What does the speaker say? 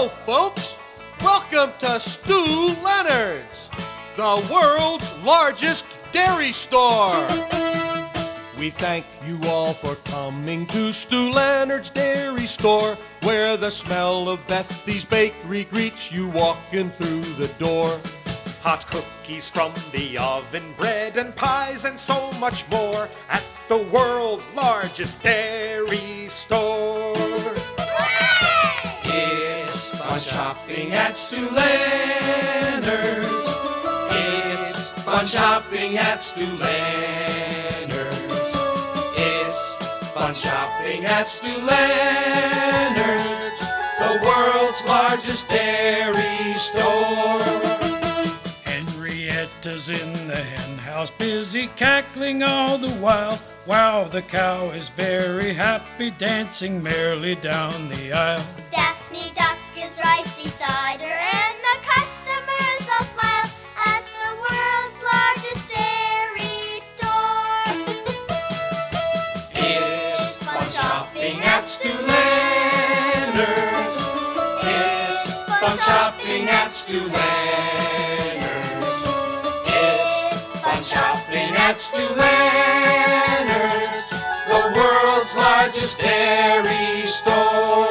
Hello, folks. Welcome to Stew Leonard's, the world's largest dairy store. We thank you all for coming to Stew Leonard's Dairy Store, where the smell of Bethy's Bakery greets you walking through the door. Hot cookies from the oven, bread and pies, and so much more at the world's largest dairy store. Shopping at Stew Leonard's. It's fun shopping at Stew Leonard's. It's fun shopping at Stew Leonard's, the world's largest dairy store. Henrietta's in the hen house, busy cackling all the while. Wow, the cow is very happy, dancing merrily down the aisle. Fun shopping at Stew Leonard's. It's fun shopping at Stew Leonard's, the world's largest dairy store.